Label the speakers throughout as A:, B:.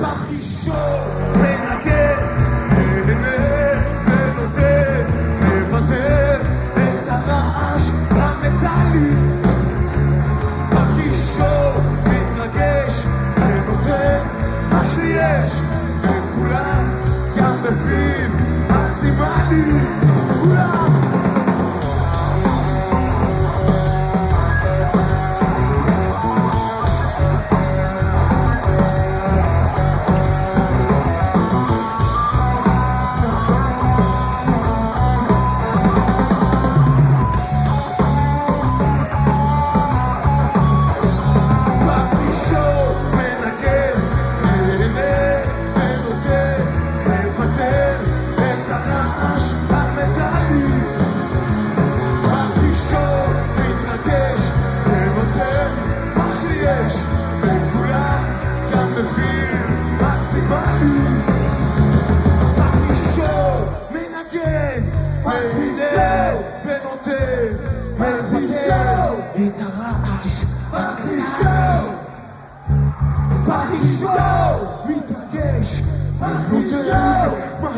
A: Rocky Show.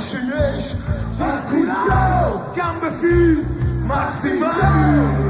A: chinês, Marcinho, Gambefi, Marcinho.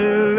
A: to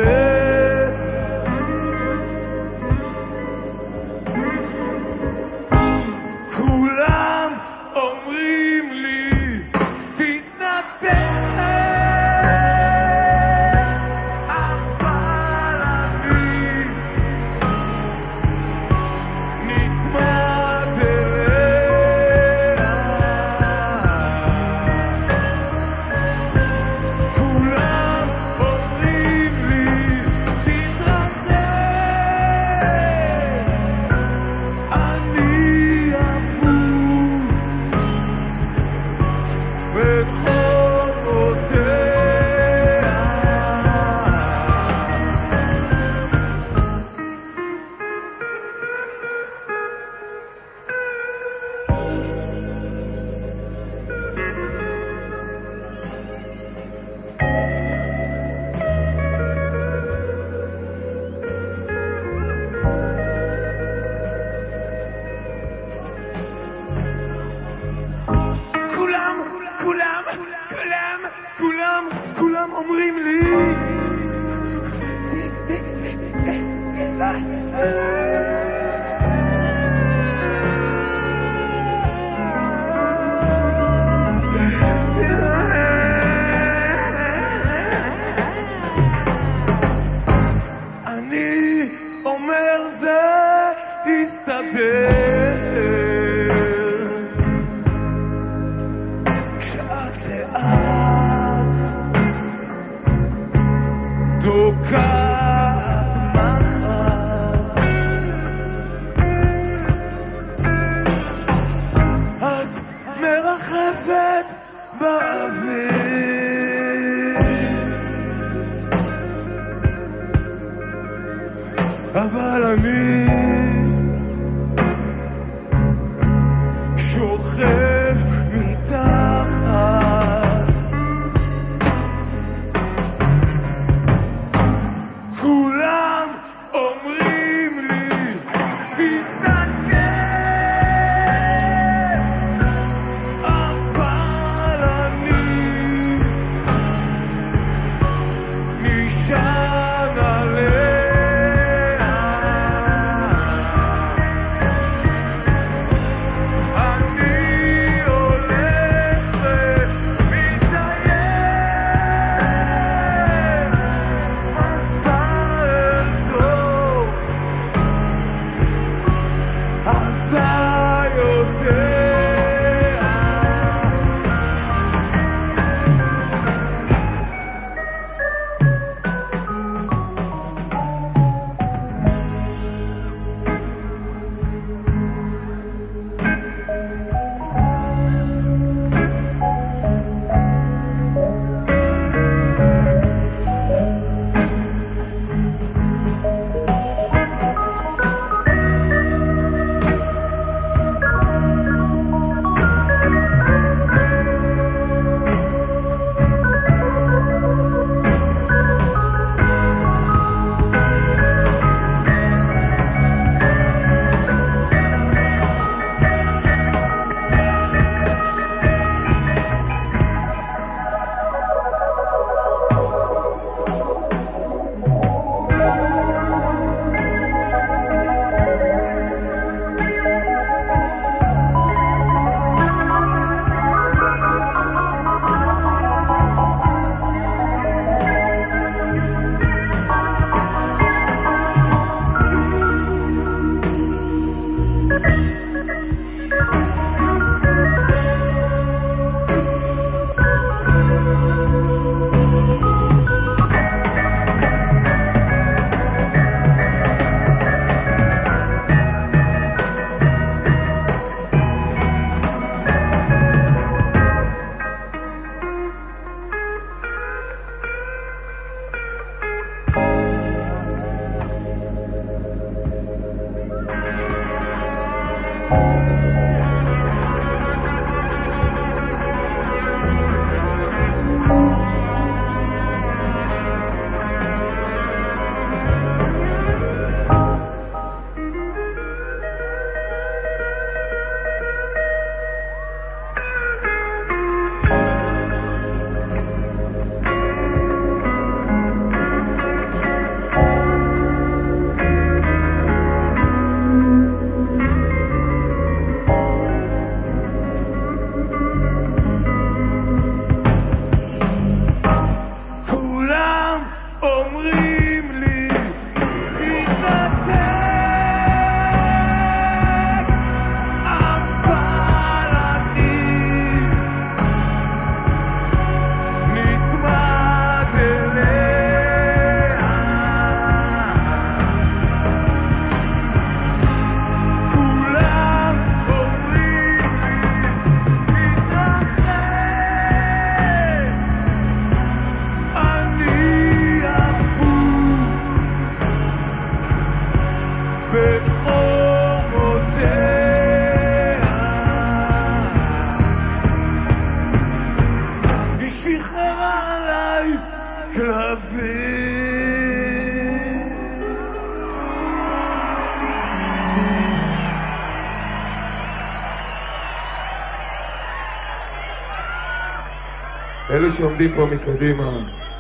A: שעומדים פה מקדימה,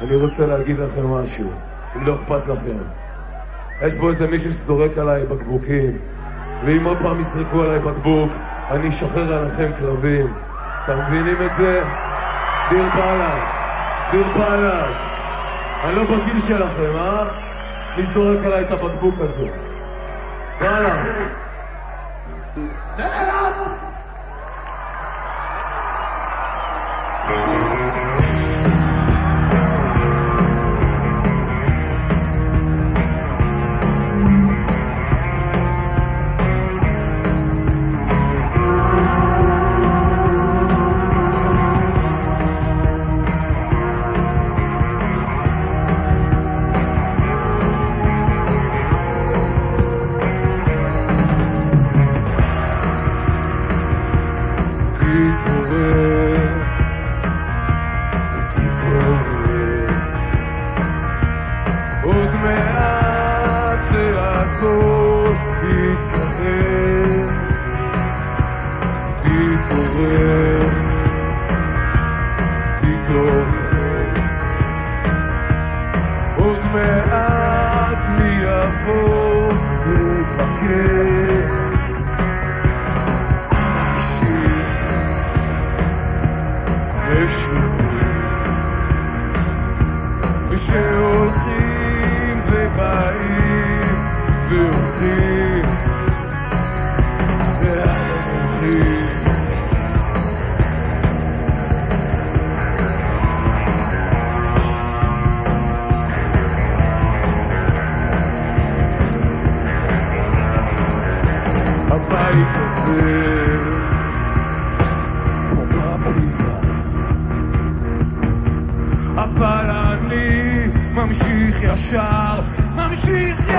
A: אני רוצה להגיד לכם משהו, אם לא אכפת לכם. יש פה איזה מישהו שזורק עליי בקבוקים, ואם עוד פעם יזרקו עליי בקבוק, אני אשחרר עליכם כלבים. אתם מבינים את זה? דיר באלק, דיר באלק. אני לא בגיל שלכם, אה? מי זורק עליי את הבקבוק הזה? באלק. תתעורר, ממשיך ישר, ממשיך ישר.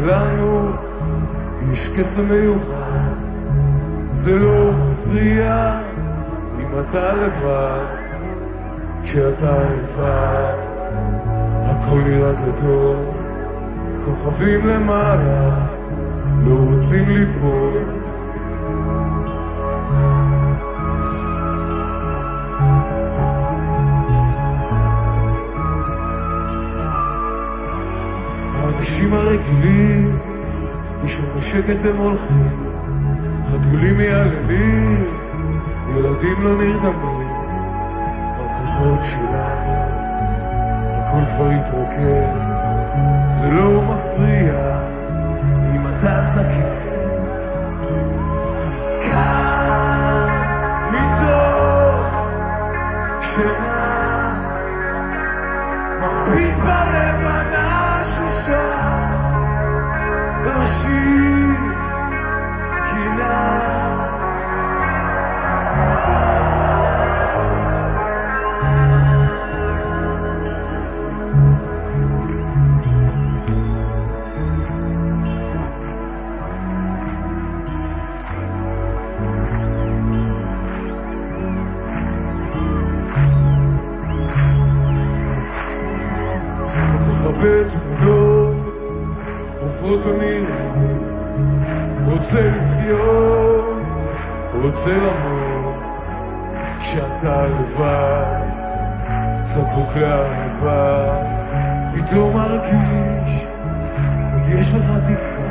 A: שלנו יש קסם מיוחד, זה לא מפריע אם אתה לבד, כשאתה לבד, הכל נראה גדול, כוכבים למעלה, לא רוצים ליפול. הרגילים לישון בשקט הם הולכים, חתולים מייללים, ילדים לא נרדמים, ברחובות שלנו הכל כבר התרוקן, זה לא רוצה למות, כשאתה לבד, זקוק לאהבה, פתאום מרגיש, עוד יש לך תקווה.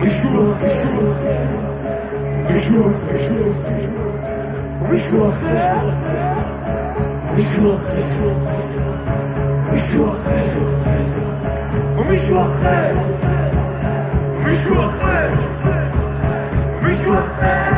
A: מישהו אחר, מישהו אחר,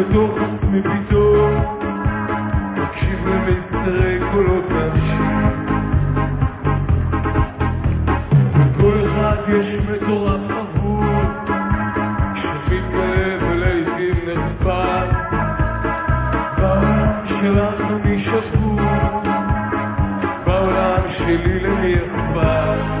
A: אני בתוך עצמי פתאום מקשיב למסתרי קולות אנשים לכל אחד יש מטורף חבוד שמתגלה ולעיתים נחבד בעולם שלנו מי שבור בעולם של שלי למי אכפת?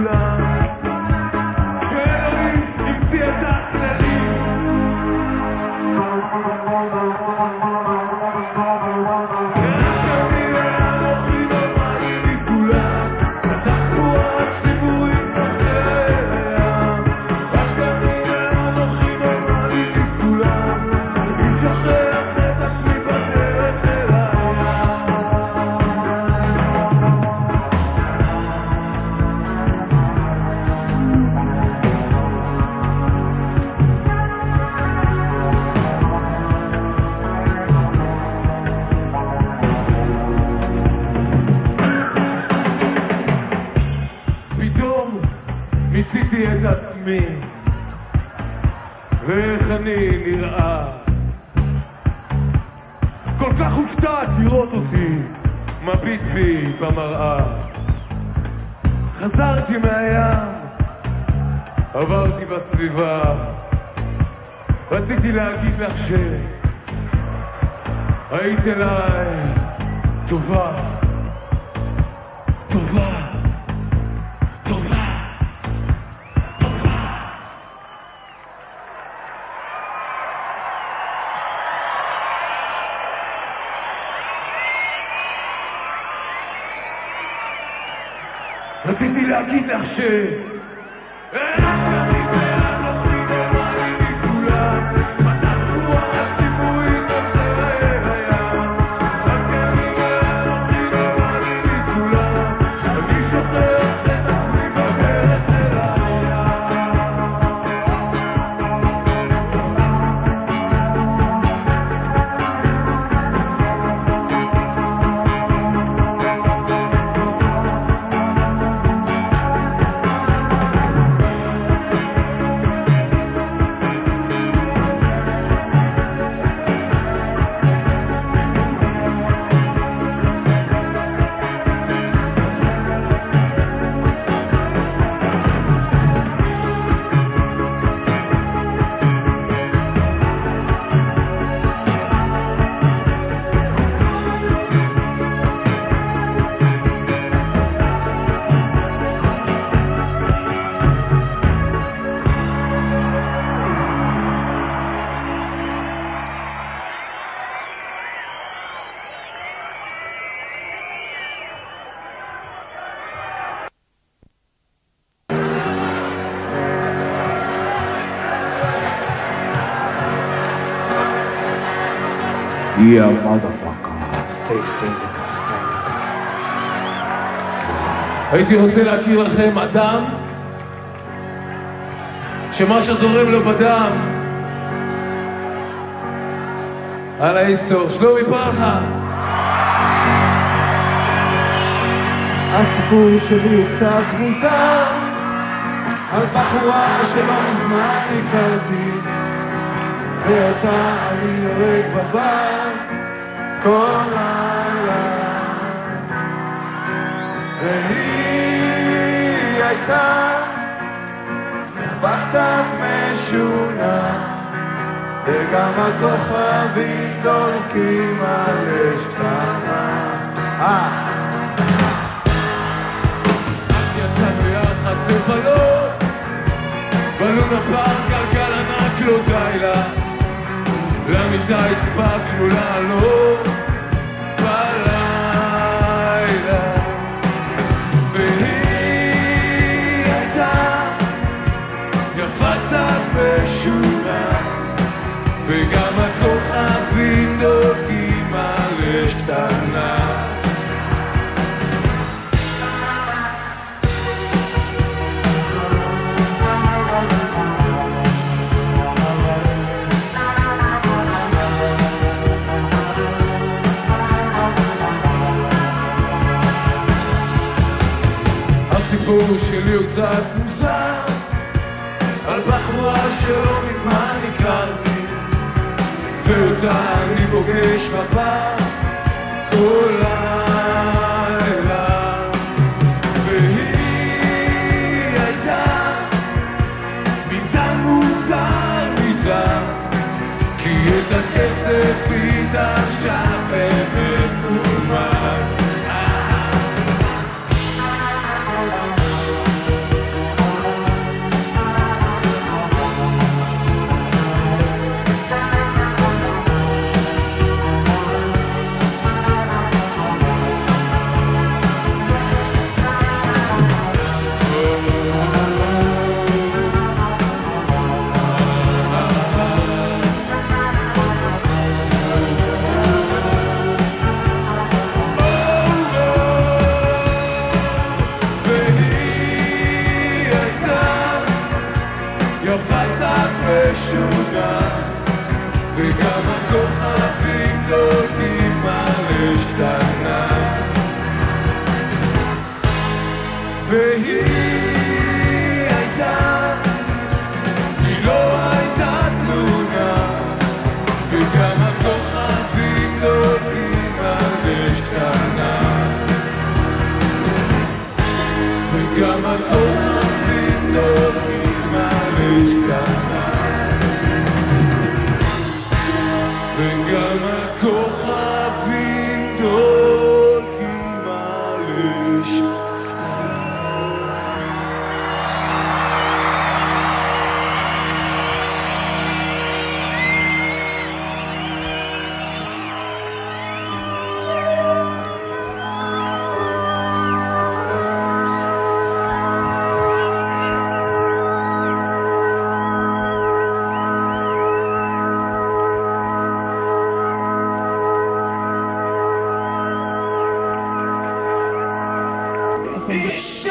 A: רציתי להגיד
B: Yeah, motherfucker. Stay standing, standing.
A: הייתי רוצה להכיר לכם אדם שמה שזורם לו בדם על ההיסטור, שלומי פחד.
C: הסיפור שלי הוא קצת מוזר על בחורה שלא מזמן הכרתי ואותה אני יורק בבר כל לילה והיא הייתה נחווה קצת משונה וגם הכוכבים דולקים על אש קטנה. אה.
A: יצאנו יחד בבלון, בלונה פארק, גלגל ענק לא די לה, למיטה הספקנו לעלות בלילה והיא הייתה יפת המשונה וגם הכוכבים דולקים משהו קצת מוזר על בחורה שלא מזמן הכרתי ואותה אני פוגש
C: בפעם Come on.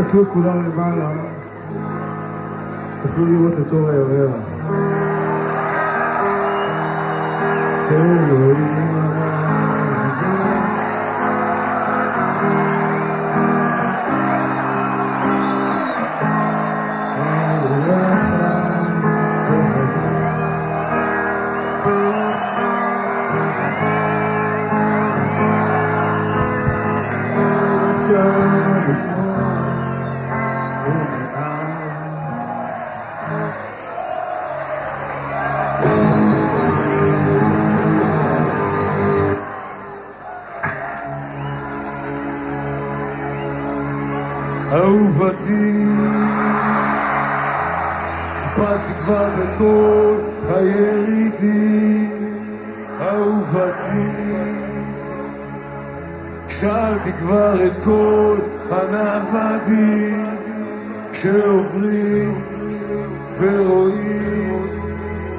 D: אם תסתכלו כולם למעלה, תוכלו לראות את אור הירח. אלוהים
A: אהובתי, כבר בכל הירידים, אהובתי, שאלתי כבר את כל הנוודים שעוברים ורואים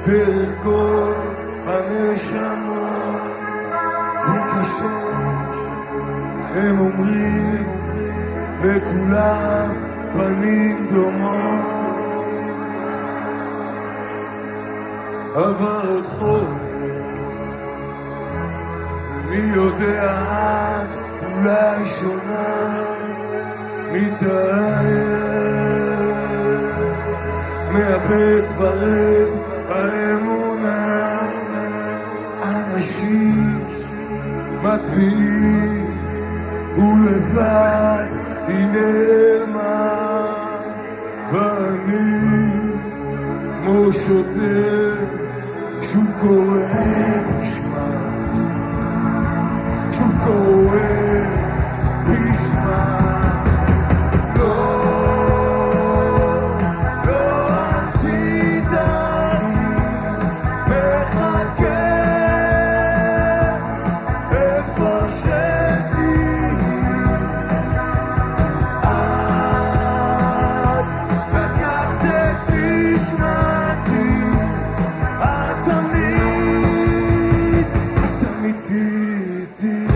A: דרך כל הנשמות, זה קשה, הם אומרים לכולם פנים דומות חודש מי יודע את אולי שונה מתאר מאבד את האמונה אנשים מצביעים ולבד היא You eu te D.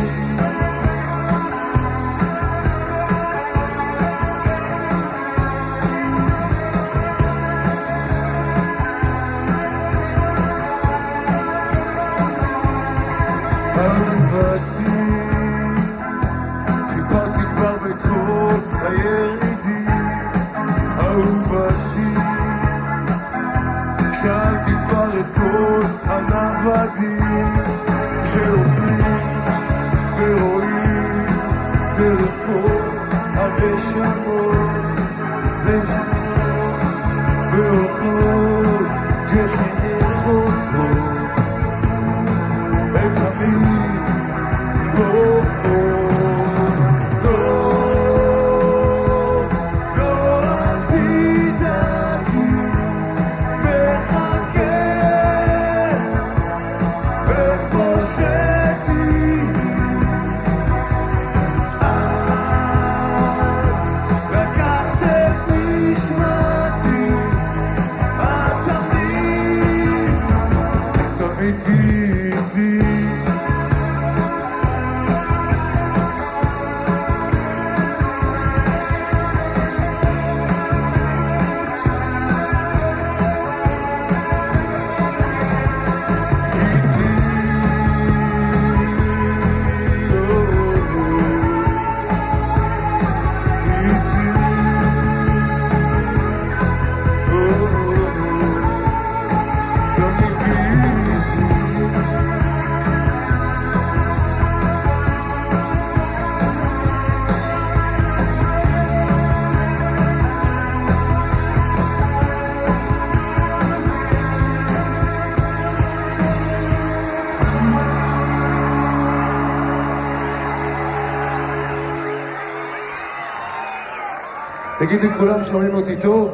A: תגידי, כולם שומעים אותי טוב?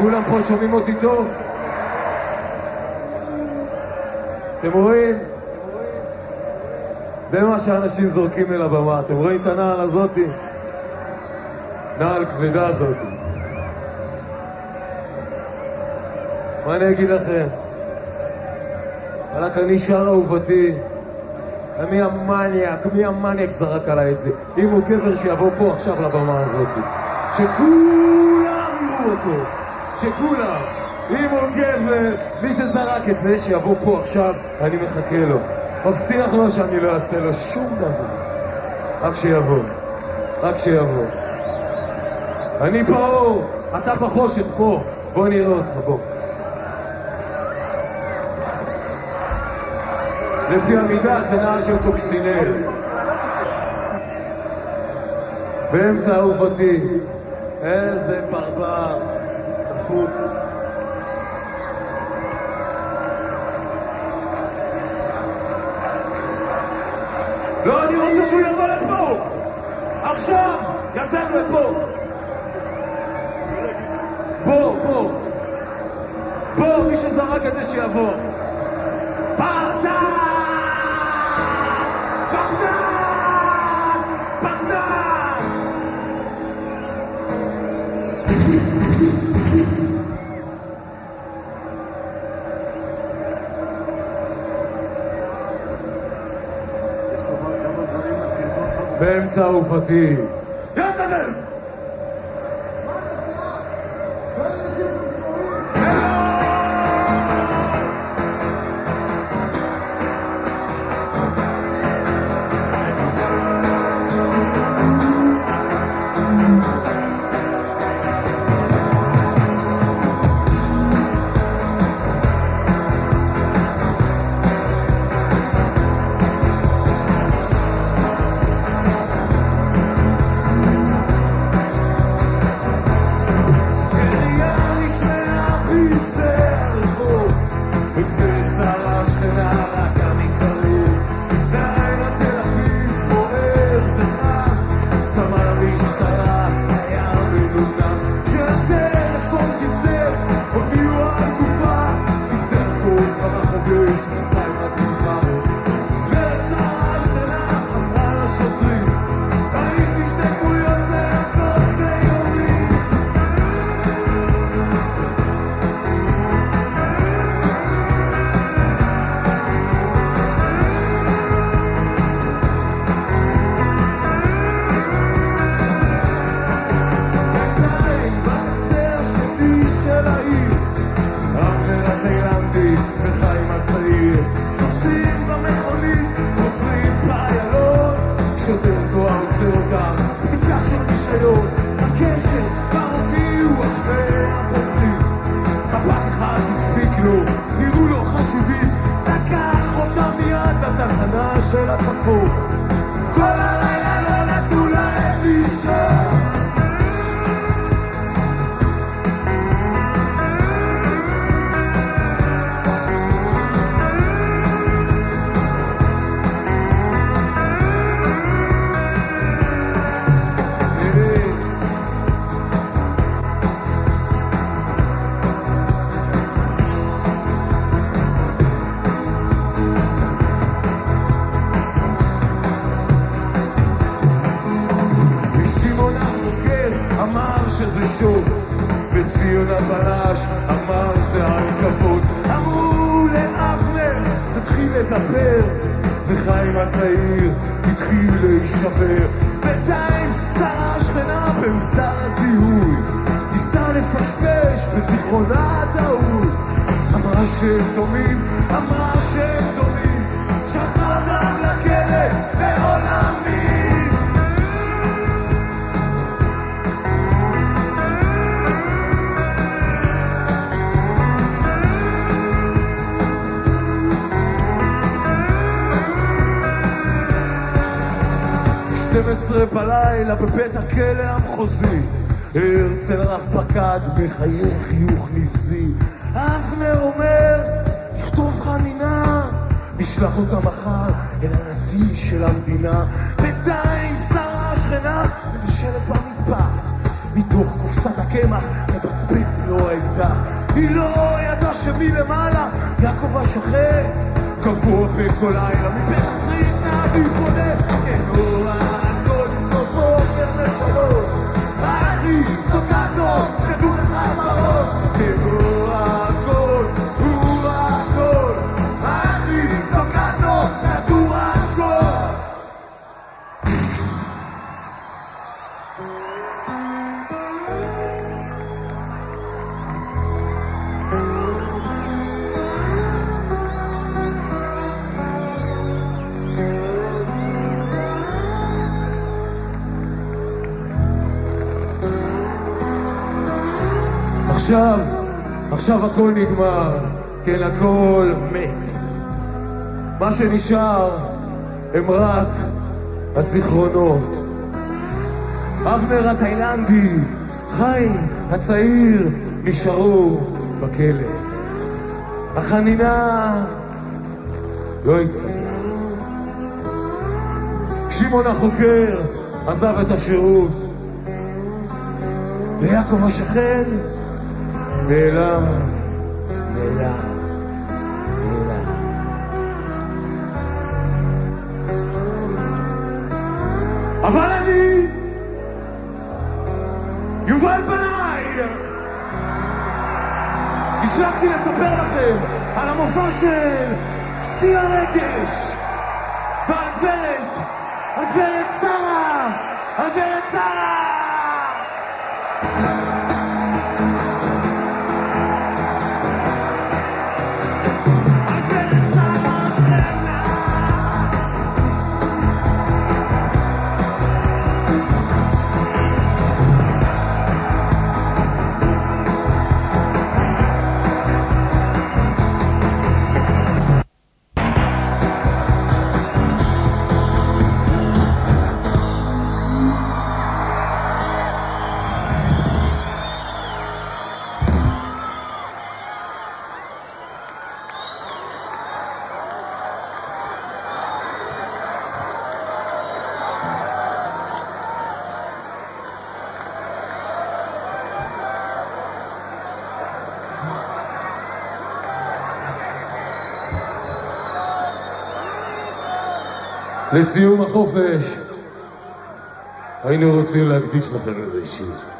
A: כולם פה שומעים אותי טוב? אתם רואים? זה מה שאנשים זורקים אל הבמה. אתם רואים את הנעל הזאתי? נעל כבדה הזאתי. מה אני אגיד לכם? וואלכ, אני שר אהובתי. מי המניאק, מי המניאק זרק עליי את זה? אם הוא גבר שיבוא פה עכשיו לבמה הזאת. שכולם יראו אותו. שכולם. אם הוא גבר, מי שזרק את זה, שיבוא פה עכשיו, אני מחכה לו. מבטיח לו שאני לא אעשה לו שום דבר. רק שיבוא. רק שיבוא. אני באור, אתה בחושך פה. בוא נראה אותך, בוא. לפי המידה זה נעל של טוקסינל. באמצע אהובתי, איזה ברבר, דפוק. לא, אני רוצה שהוא יבוא לפה! עכשיו! יזם לפה! בוא, בוא! בוא, מי שזרק את זה שיבוא! פחדן! באמצע אהובתי. הלילה בבית הכלא המחוזי. הרצל רב פקד מחייך חיוך נבזי. אבנר אומר, נכתוב חנינה נשלח אותה מחר אל הנשיא של המדינה. בינתיים שרה השכנה מבשלת במטבח. מתוך קופסת הקמח מבצבץ לו האקדח. היא לא ידעה שמי למעלה, יעקב השכן. קבוע בכל לילה מבית הסריטה והיא פונה tocando עכשיו, עכשיו הכל נגמר, כן הכל מת. מה שנשאר הם רק הזיכרונות. אבנר התאילנדי, חי הצעיר, נשארו בכלא. החנינה לא התפזרה. שמעון החוקר עזב את השירות, ויעקב השכן מילה, מילה, מילה. אבל אני, יובל בנאי, הצלחתי לספר לכם על המופע של שיא הרגש, ועל גברת, שרה, שרה! לסיום החופש, היינו רוצים להקדיש לכם איזה שיר.